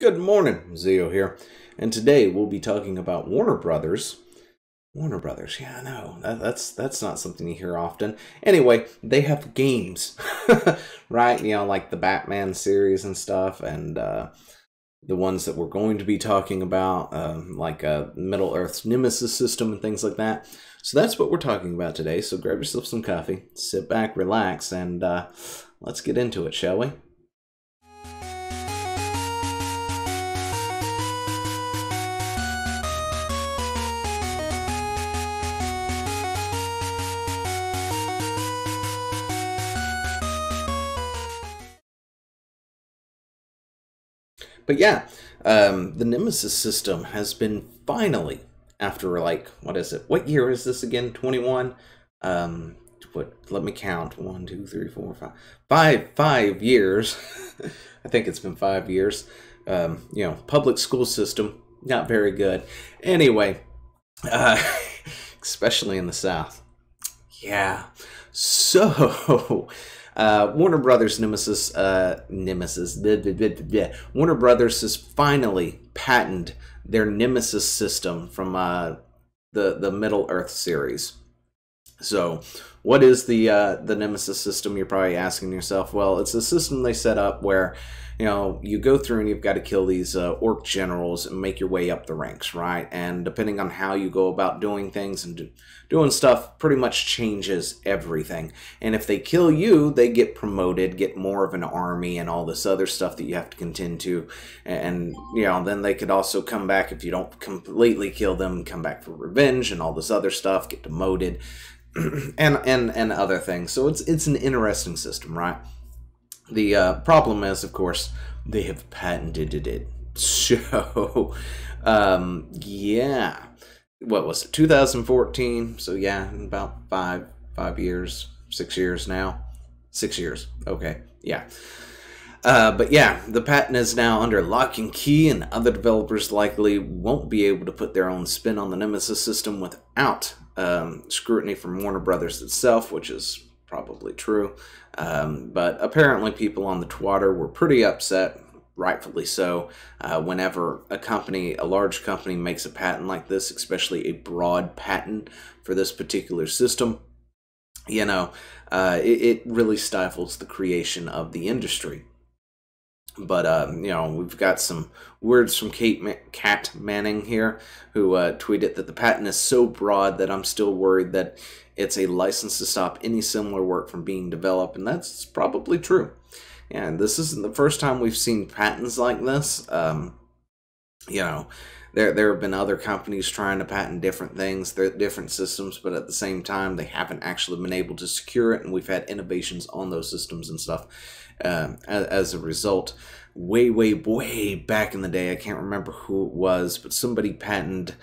Good morning, Zeo here, and today we'll be talking about Warner Brothers. Warner Brothers, yeah, I know that, that's that's not something you hear often. Anyway, they have games, right? You know, like the Batman series and stuff, and uh, the ones that we're going to be talking about, um, like uh, Middle Earth's Nemesis system and things like that. So that's what we're talking about today. So grab yourself some coffee, sit back, relax, and uh, let's get into it, shall we? But yeah, um, the Nemesis system has been finally, after like, what is it? What year is this again? 21? Um, what, let me count. One, two, three, four, five. Five, five years. I think it's been five years. Um, you know, public school system, not very good. Anyway, uh, especially in the South. Yeah. So, uh, Warner Brothers Nemesis, uh, Nemesis, Warner Brothers has finally patented their Nemesis system from uh, the the Middle Earth series. So, what is the uh, the Nemesis system? You're probably asking yourself. Well, it's a system they set up where you know, you go through and you've got to kill these uh, orc generals and make your way up the ranks, right? And depending on how you go about doing things and do, doing stuff, pretty much changes everything. And if they kill you, they get promoted, get more of an army, and all this other stuff that you have to contend to. And, you know, then they could also come back if you don't completely kill them, come back for revenge and all this other stuff, get demoted. and and and other things. So it's it's an interesting system, right? The uh, problem is, of course, they have patented it. So, um, yeah, what was it? 2014. So yeah, about five five years, six years now, six years. Okay, yeah. Uh, but yeah, the patent is now under lock and key, and other developers likely won't be able to put their own spin on the Nemesis system without um, scrutiny from Warner Brothers itself, which is probably true. Um, but apparently, people on the Twitter were pretty upset, rightfully so, uh, whenever a company, a large company, makes a patent like this, especially a broad patent for this particular system. You know, uh, it, it really stifles the creation of the industry. But um, you know, we've got some words from Kate Ma- Manning here, who uh, tweeted that the patent is so broad that I'm still worried that it's a license to stop any similar work from being developed, and that's probably true. And this isn't the first time we've seen patents like this. Um, you know, there there have been other companies trying to patent different things, different systems, but at the same time, they haven't actually been able to secure it, and we've had innovations on those systems and stuff um, as, as a result. Way, way, way back in the day, I can't remember who it was, but somebody patented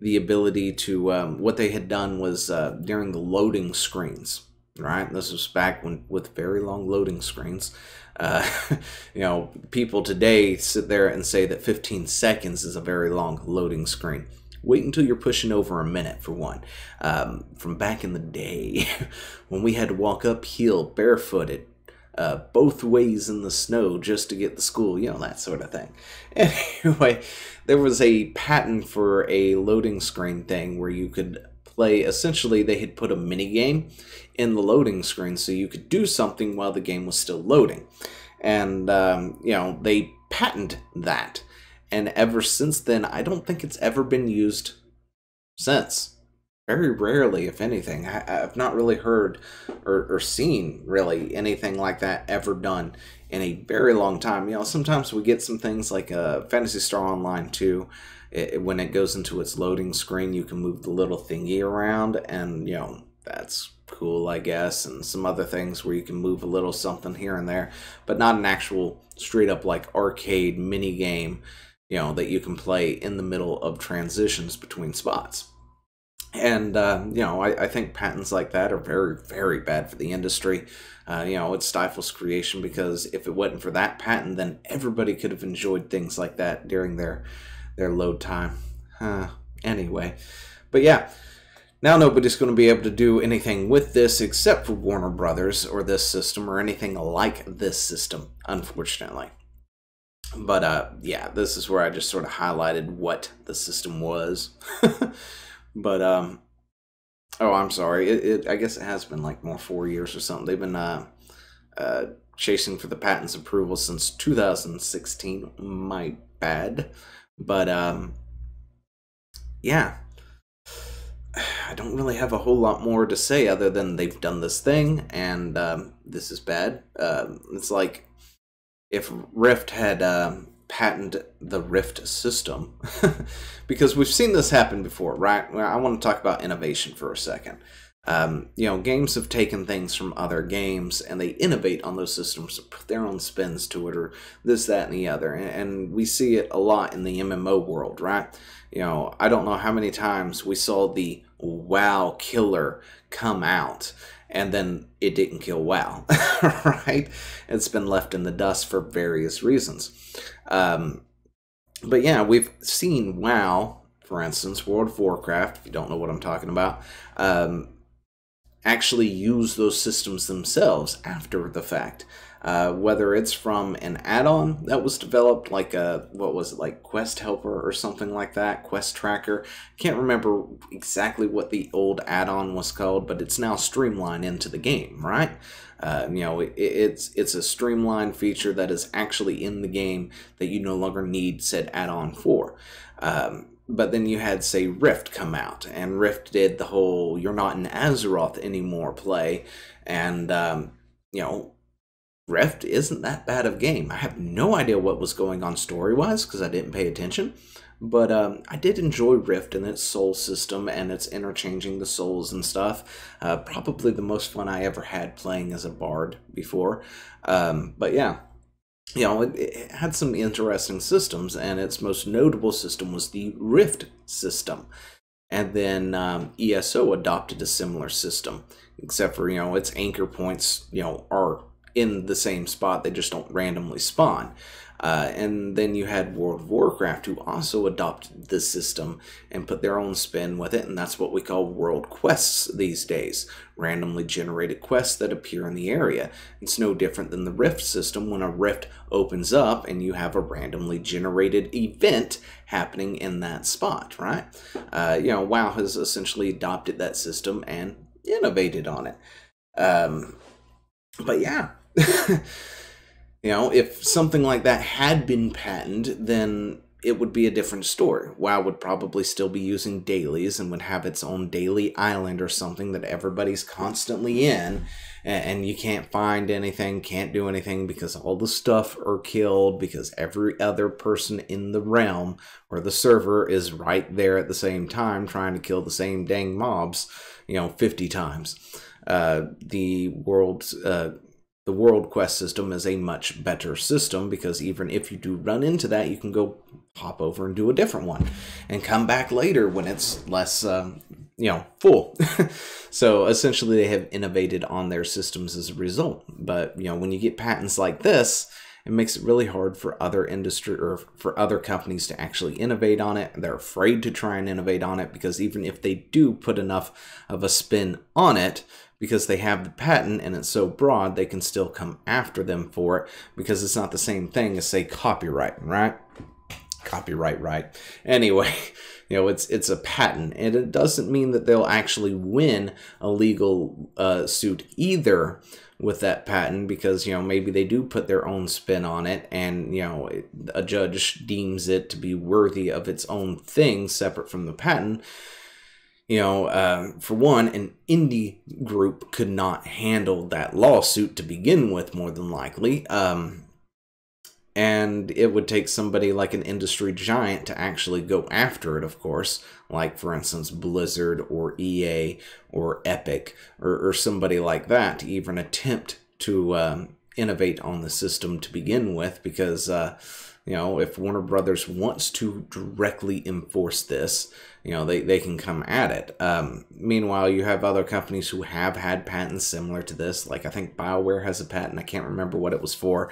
the ability to. Um, what they had done was uh, during the loading screens, right? This was back when with very long loading screens. Uh, you know, people today sit there and say that 15 seconds is a very long loading screen. Wait until you're pushing over a minute for one. Um, from back in the day, when we had to walk uphill barefooted uh, both ways in the snow just to get to school, you know, that sort of thing. Anyway, there was a patent for a loading screen thing where you could play, essentially, they had put a mini game in the loading screen so you could do something while the game was still loading. And, um, you know, they patented that. And ever since then, I don't think it's ever been used since very rarely, if anything. I, have not really heard or, or seen really anything like that ever done in a very long time. You know, sometimes we get some things like uh, Phantasy Star Online 2. It, when it goes into its loading screen, you can move the little thingy around, and you know that's cool, I guess. And some other things where you can move a little something here and there, but not an actual straight up like arcade mini game. You know that you can play in the middle of transitions between spots. And, uh, you know, I, I, think patents like that are very, very bad for the industry. Uh, you know, it stifles creation because if it wasn't for that patent, then everybody could have enjoyed things like that during their, their load time. Uh, anyway, but yeah, now nobody's going to be able to do anything with this except for Warner Brothers or this system or anything like this system, unfortunately. but uh, yeah, this is where I just sort of highlighted what the system was. but um, oh, I'm sorry. It, it, I guess it has been like more four years or something. They've been uh, uh, chasing for the patent's approval since 2016. My bad. But um, yeah, I don't really have a whole lot more to say other than they've done this thing and um, this is bad. Uh, it's like if Rift had um, patented the Rift system, because we've seen this happen before, right? I want to talk about innovation for a second. Um, you know, games have taken things from other games and they innovate on those systems, put their own spins to it, or this, that, and the other. And, and we see it a lot in the MMO world, right? You know, I don't know how many times we saw the WoW killer come out and then it didn't kill WoW, right? It's been left in the dust for various reasons. Um, but yeah, we've seen WoW, for instance, World of Warcraft, if you don't know what I'm talking about, um, actually use those systems themselves after the fact. Uh, whether it's from an add-on that was developed, like a what was it, like Quest Helper or something like that, Quest Tracker. Can't remember exactly what the old add-on was called, but it's now streamlined into the game, right? Uh, you know, it, it's it's a streamlined feature that is actually in the game that you no longer need said add-on for. Um, but then you had say Rift come out, and Rift did the whole "you're not in Azeroth anymore" play, and um, you know Rift isn't that bad of game. I have no idea what was going on story-wise because I didn't pay attention. But um, I did enjoy Rift and its soul system and its interchanging the souls and stuff. Uh, probably the most fun I ever had playing as a bard before. Um, but yeah, you know, it, it, had some interesting systems, and its most notable system was the Rift system. And then um, ESO adopted a similar system, except for, you know, its anchor points, you know, are in the same spot. They just don't randomly spawn. Uh, and then you had World of Warcraft, who also adopted the system and put their own spin with it, and that's what we call world quests these days randomly generated quests that appear in the area. It's no different than the Rift system when a Rift opens up and you have a randomly generated event happening in that spot, right? Uh, you know, WoW has essentially adopted that system and innovated on it. Um, but yeah. you know, if something like that had been patented, then it would be a different story. WoW would probably still be using dailies and would have its own daily island or something that everybody's constantly in, and you can't find anything, can't do anything because all the stuff are killed because every other person in the realm or the server is right there at the same time trying to kill the same dang mobs, you know, 50 times. Uh, the world's uh, the world quest system is a much better system because even if you do run into that, you can go hop over and do a different one and come back later when it's less, um, you know, full. so essentially, they have innovated on their systems as a result. But, you know, when you get patents like this, it makes it really hard for other industry or for other companies to actually innovate on it. They're afraid to try and innovate on it because even if they do put enough of a spin on it, because they have the patent and it's so broad, they can still come after them for it because it's not the same thing as say copyright, right? Copyright, right? Anyway, you know, it's it's a patent, and it doesn't mean that they'll actually win a legal uh, suit either with that patent because you know maybe they do put their own spin on it and you know a judge deems it to be worthy of its own thing separate from the patent you know, uh, for one, an indie group could not handle that lawsuit to begin with, more than likely. Um, and it would take somebody like an industry giant to actually go after it, of course, like, for instance, Blizzard or EA or Epic or, or somebody like that to even attempt to um, innovate on the system to begin with, because, uh, you know, if Warner Brothers wants to directly enforce this, you know, they, they can come at it. Um, meanwhile, you have other companies who have had patents similar to this. Like I think BioWare has a patent. I can't remember what it was for,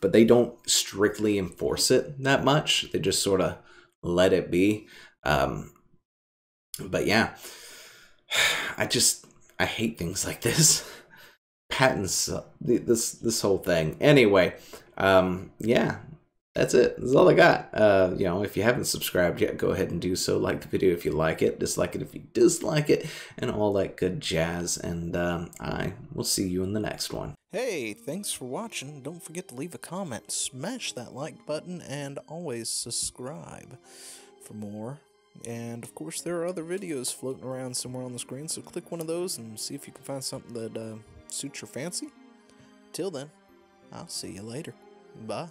but they don't strictly enforce it that much. They just sort of let it be. Um, but yeah, I just, I hate things like this. Patents, this, this whole thing. Anyway, um, yeah, that's it. That's all I got. Uh, you know, if you haven't subscribed yet, go ahead and do so. Like the video if you like it, dislike it if you dislike it, and all that good jazz. And um, I will see you in the next one. Hey, thanks for watching. Don't forget to leave a comment, smash that like button, and always subscribe for more. And of course, there are other videos floating around somewhere on the screen, so click one of those and see if you can find something that uh, suits your fancy. Till then, I'll see you later. Bye.